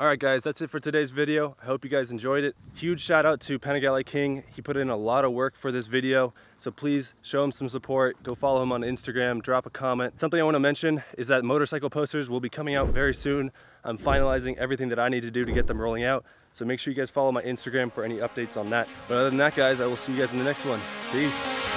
Alright guys, that's it for today's video. I hope you guys enjoyed it. Huge shout out to Panigale King. He put in a lot of work for this video. So please show him some support. Go follow him on Instagram, drop a comment. Something I want to mention is that motorcycle posters will be coming out very soon. I'm finalizing everything that I need to do to get them rolling out. So make sure you guys follow my Instagram for any updates on that. But other than that guys, I will see you guys in the next one. Peace.